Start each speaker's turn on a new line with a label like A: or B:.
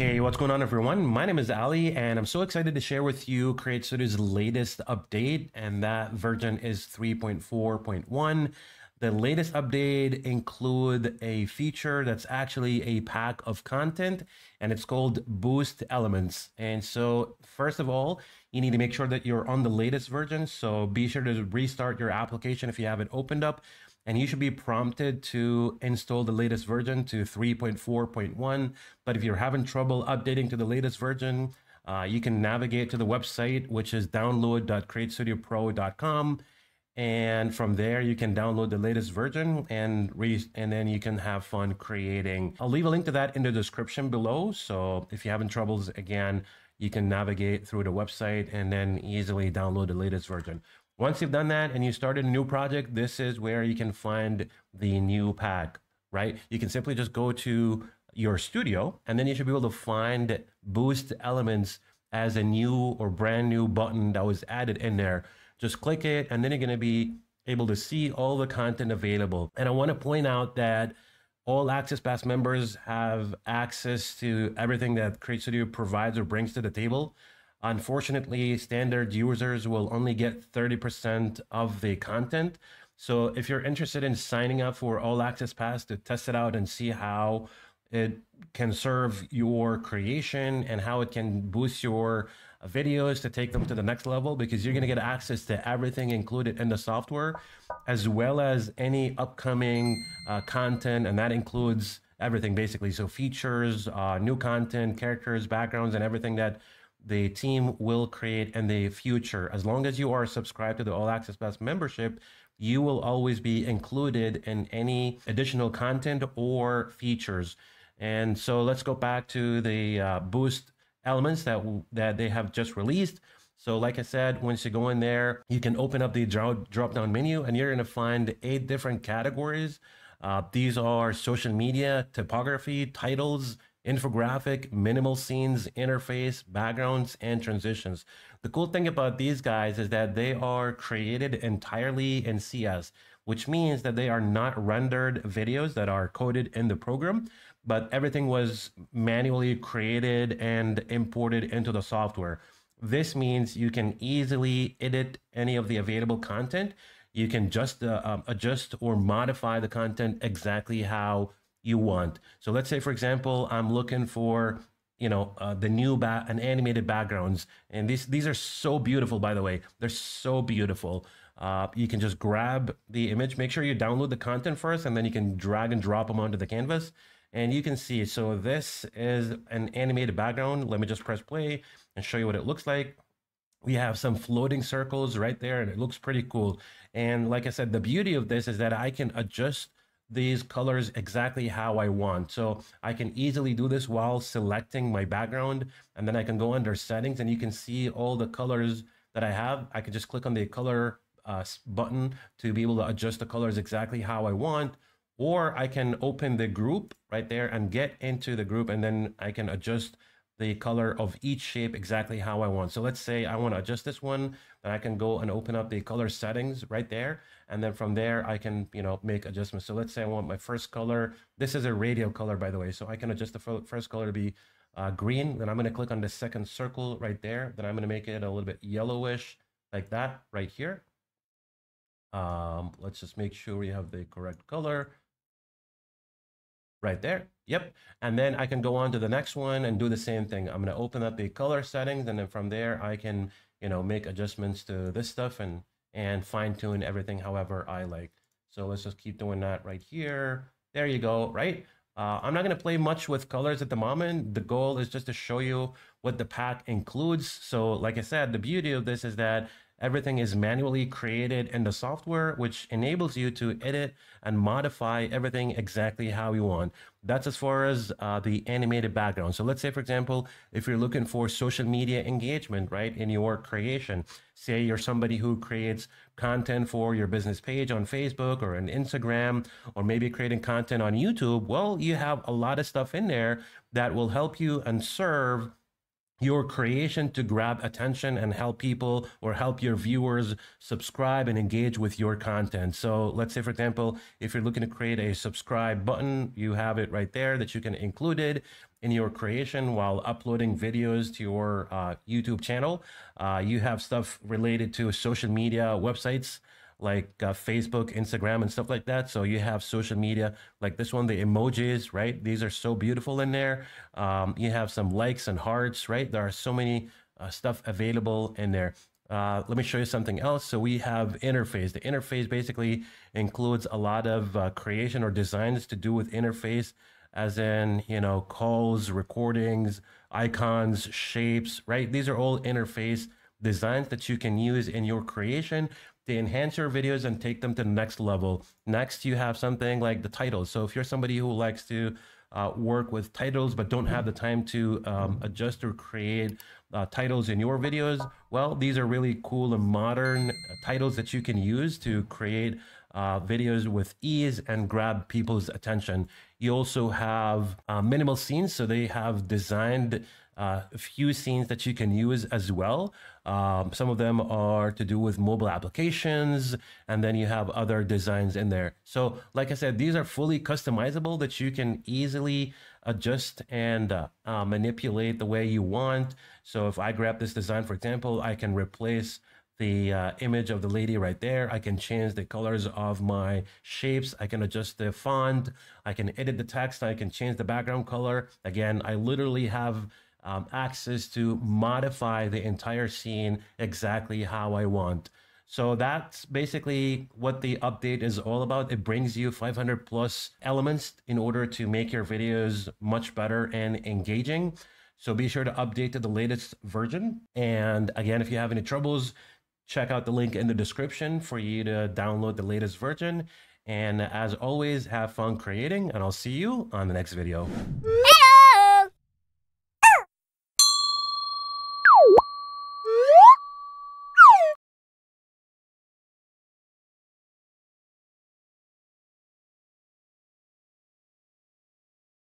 A: Hey, what's going on, everyone? My name is Ali, and I'm so excited to share with you Create Studio's latest update, and that version is 3.4.1. The latest update include a feature that's actually a pack of content, and it's called Boost Elements. And so, first of all, you need to make sure that you're on the latest version. So be sure to restart your application if you haven't opened up and you should be prompted to install the latest version to 3.4.1. But if you're having trouble updating to the latest version, uh, you can navigate to the website, which is download.createstudiopro.com. And from there, you can download the latest version and re- and then you can have fun creating. I'll leave a link to that in the description below. So if you're having troubles, again, you can navigate through the website and then easily download the latest version. Once you've done that and you started a new project, this is where you can find the new pack, right? You can simply just go to your studio and then you should be able to find boost elements as a new or brand new button that was added in there. Just click it and then you're going to be able to see all the content available. And I want to point out that all Access Pass members have access to everything that Create Studio provides or brings to the table. Unfortunately, standard users will only get 30% of the content. So if you're interested in signing up for All Access Pass to test it out and see how it can serve your creation and how it can boost your videos to take them to the next level because you're going to get access to everything included in the software as well as any upcoming uh, content and that includes everything basically so features uh, new content characters backgrounds and everything that the team will create in the future. As long as you are subscribed to the All Access Pass membership, you will always be included in any additional content or features. And so let's go back to the uh, boost elements that that they have just released. So like I said, once you go in there, you can open up the drop down menu and you're going to find eight different categories. Uh, these are social media, typography, titles, infographic, minimal scenes, interface, backgrounds, and transitions. The cool thing about these guys is that they are created entirely in CS, which means that they are not rendered videos that are coded in the program, but everything was manually created and imported into the software. This means you can easily edit any of the available content. You can just uh, um, adjust or modify the content exactly how you want. So let's say, for example, I'm looking for you know uh, the new ba- an animated backgrounds, and these these are so beautiful. By the way, they're so beautiful. Uh, you can just grab the image. Make sure you download the content first, and then you can drag and drop them onto the canvas. And you can see, so this is an animated background. Let me just press play and show you what it looks like we have some floating circles right there and it looks pretty cool and like i said the beauty of this is that i can adjust these colors exactly how I want. So I can easily do this while selecting my background and then I can go under settings and you can see all the colors that I have. I can just click on the color uh, button to be able to adjust the colors exactly how I want. Or I can open the group right there and get into the group and then I can adjust the color of each shape exactly how I want. So let's say I want to adjust this one, then I can go and open up the color settings right there. And then from there, I can, you know, make adjustments. So let's say I want my first color. This is a radial color, by the way. So I can adjust the first color to be uh, green. Then I'm going to click on the second circle right there. Then I'm going to make it a little bit yellowish like that right here. Um, let's just make sure we have the correct color right there. Yep. And then I can go on to the next one and do the same thing. I'm going to open up the color settings. And then from there, I can, you know, make adjustments to this stuff and, and fine tune everything however I like. So let's just keep doing that right here. There you go, right? Uh, I'm not going to play much with colors at the moment. The goal is just to show you what the pack includes. So like I said, the beauty of this is that Everything is manually created in the software, which enables you to edit and modify everything exactly how you want. That's as far as uh, the animated background. So let's say, for example, if you're looking for social media engagement, right, in your creation, say you're somebody who creates content for your business page on Facebook or on Instagram, or maybe creating content on YouTube, well, you have a lot of stuff in there that will help you and serve your creation to grab attention and help people or help your viewers subscribe and engage with your content. So let's say, for example, if you're looking to create a subscribe button, you have it right there that you can include it in your creation while uploading videos to your uh, YouTube channel. Uh, you have stuff related to social media websites like uh, Facebook, Instagram, and stuff like that. So you have social media like this one, the emojis, right? These are so beautiful in there. Um, you have some likes and hearts, right? There are so many uh, stuff available in there. Uh, let me show you something else. So we have interface. The interface basically includes a lot of uh, creation or designs to do with interface, as in, you know, calls, recordings, icons, shapes, right? These are all interface designs that you can use in your creation to enhance your videos and take them to the next level. Next, you have something like the titles. So if you're somebody who likes to uh, work with titles but don't have the time to um, adjust or create uh, titles in your videos, well, these are really cool and modern titles that you can use to create uh, videos with ease and grab people's attention. You also have uh, minimal scenes, so they have designed uh, a few scenes that you can use as well. Um, some of them are to do with mobile applications, and then you have other designs in there. So, like I said, these are fully customizable that you can easily adjust and uh, uh, manipulate the way you want. So, if I grab this design, for example, I can replace the uh, image of the lady right there. I can change the colors of my shapes. I can adjust the font. I can edit the text. I can change the background color. Again, I literally have um, access to modify the entire scene exactly how I want. So that's basically what the update is all about. It brings you 500 plus elements in order to make your videos much better and engaging. So be sure to update to the latest version. And again, if you have any troubles, check out the link in the description for you to download the latest version. And as always, have fun creating, and I'll see you on the next video.